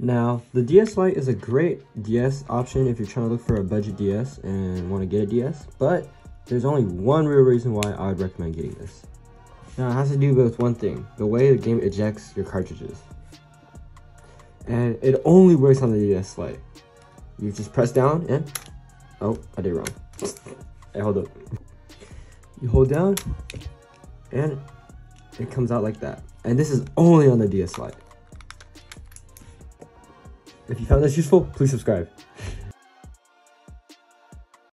Now, the DS Lite is a great DS option if you're trying to look for a budget DS and want to get a DS, but there's only one real reason why I would recommend getting this. Now, it has to do with one thing, the way the game ejects your cartridges. And it only works on the DS Lite. You just press down and, oh, I did wrong. hey, hold up. You hold down and it comes out like that. And this is only on the DS Lite. If you found this useful, please subscribe.